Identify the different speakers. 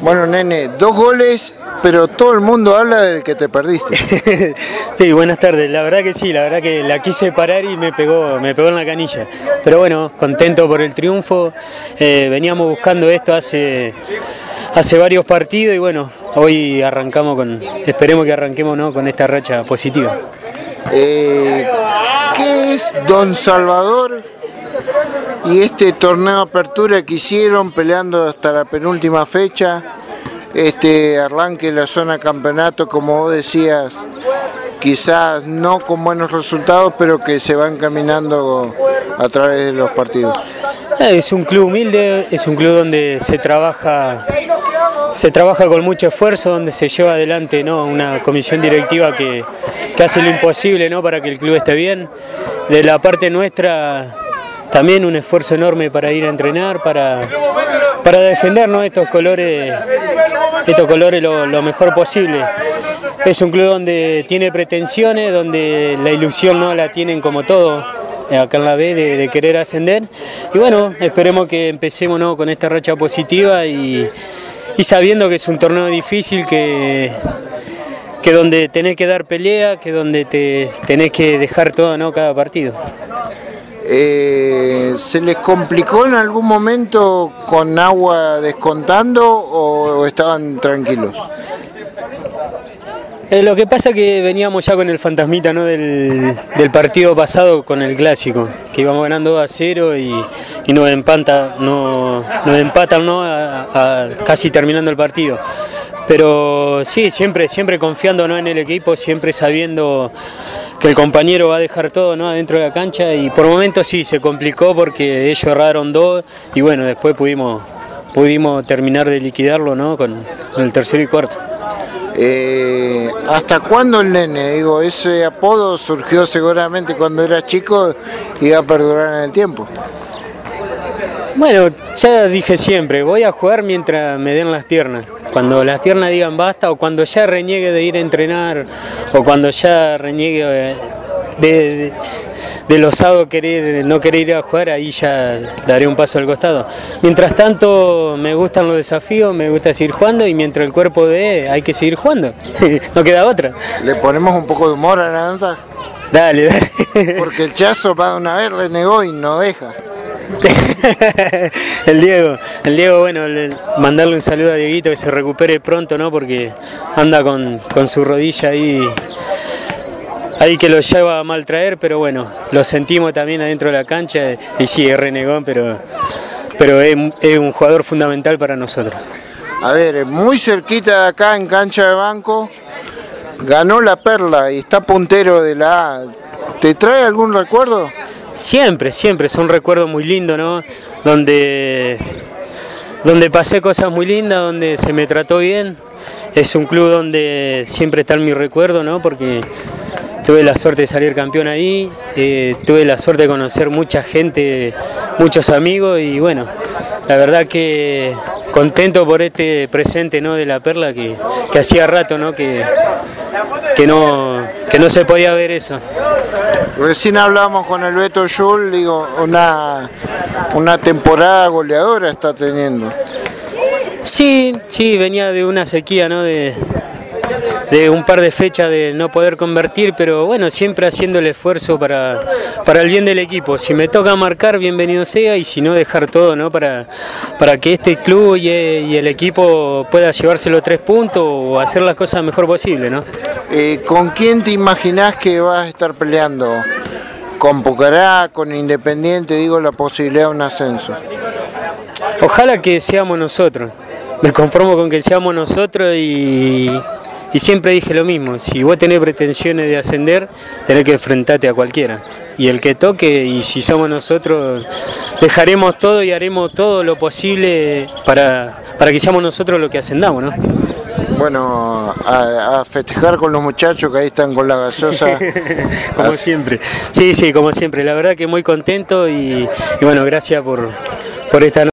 Speaker 1: Bueno, nene, dos goles, pero todo el mundo habla del que te perdiste.
Speaker 2: sí, buenas tardes. La verdad que sí, la verdad que la quise parar y me pegó, me pegó en la canilla. Pero bueno, contento por el triunfo. Eh, veníamos buscando esto hace, hace varios partidos y bueno, hoy arrancamos con, esperemos que arranquemos ¿no? con esta racha positiva.
Speaker 1: Eh, ¿Qué es Don Salvador y este torneo apertura que hicieron peleando hasta la penúltima fecha? Este arranque la zona campeonato, como vos decías, quizás no con buenos resultados, pero que se van caminando a través de los partidos.
Speaker 2: Eh, es un club humilde, es un club donde se trabaja se trabaja con mucho esfuerzo, donde se lleva adelante ¿no? una comisión directiva que, hace lo imposible ¿no? para que el club esté bien. De la parte nuestra también un esfuerzo enorme para ir a entrenar, para, para defender estos colores, estos colores lo, mejor posible. Es un club donde tiene pretensiones, donde la ilusión no la tienen como todo, acá en la B de, querer ascender. Y bueno, esperemos que empecemos ¿no? con esta racha positiva y, y sabiendo que es un torneo difícil, que, que donde tenés que dar pelea, que donde te tenés que dejar todo ¿no? cada partido.
Speaker 1: Eh, ¿Se les complicó en algún momento con agua descontando o estaban tranquilos?
Speaker 2: Eh, lo que pasa es que veníamos ya con el fantasmita ¿no? del, partido pasado con el clásico, que íbamos ganando 2 a 0 y, nos, empata, no, empatan ¿no? casi terminando el partido. Pero sí, siempre, siempre confiando ¿no? en el equipo, siempre sabiendo que el compañero va a dejar todo ¿no? adentro de la cancha y por momentos sí se complicó porque ellos erraron dos y bueno, después pudimos, pudimos terminar de liquidarlo ¿no? con el tercero y cuarto.
Speaker 1: Eh, ¿Hasta cuándo el nene? Digo, ese apodo surgió seguramente cuando era chico y va a perdurar en el tiempo.
Speaker 2: Bueno, ya dije siempre, voy a jugar mientras me den las piernas. Cuando las piernas digan basta o cuando ya reniegue de ir a entrenar o cuando ya reniegue de, del osado querer, no querer ir a jugar, ahí ya daré un paso al costado. Mientras tanto, me gustan los desafíos, me gusta seguir jugando y mientras el cuerpo dé, hay que seguir jugando. no queda otra.
Speaker 1: ¿Le ponemos un poco de humor a la nota?
Speaker 2: Dale, dale.
Speaker 1: Porque el Chazo para una vez renegó y no deja.
Speaker 2: el Diego, el Diego, bueno, mandarle un saludo a Dieguito que se recupere pronto, ¿no? Porque anda con, con su rodilla ahí ahí que lo lleva a maltraer, pero bueno, lo sentimos también adentro de la cancha y sí, es renegón, pero, pero es, un jugador fundamental para nosotros.
Speaker 1: A ver, muy cerquita de acá en cancha de banco, ganó la Perla y está puntero de la A. ¿Te trae algún recuerdo?
Speaker 2: Siempre, siempre, son recuerdos muy lindos, ¿no? Donde, donde pasé cosas muy lindas, donde se me trató bien. Es un club donde siempre está en mi recuerdo, ¿no? Porque tuve la suerte de salir campeón ahí, eh, tuve la suerte de conocer mucha gente, muchos amigos y bueno, la verdad que contento por este presente ¿no? de la Perla que, hacía rato ¿no? Que, que, no, que no se podía ver eso.
Speaker 1: Recién hablamos con el Beto Yul, digo, una, una temporada goleadora está teniendo.
Speaker 2: Sí, sí, venía de una sequía, ¿no? De, de un par de fechas de no poder convertir, pero bueno, siempre haciendo el esfuerzo para, para el bien del equipo. Si me toca marcar, bienvenido sea, y si no, dejar todo ¿no? para, para que este club y, el equipo pueda llevarse los tres puntos o hacer las cosas mejor posible. ¿no?
Speaker 1: Eh, ¿Con quién te imaginás que vas a estar peleando? ¿Con Pucará, con Independiente, digo, la posibilidad de un ascenso?
Speaker 2: Ojalá que seamos nosotros. Me conformo con que seamos nosotros y, y siempre dije lo mismo, si vos tenés pretensiones de ascender, tenés que enfrentarte a cualquiera. Y el que toque, y si somos nosotros, dejaremos todo y haremos todo lo posible para, para que seamos nosotros los que ascendamos, ¿no?
Speaker 1: Bueno, a, festejar con los muchachos que ahí están con la gasosa.
Speaker 2: como siempre. Sí, sí, como siempre. La verdad que muy contento y, bueno, gracias por, por esta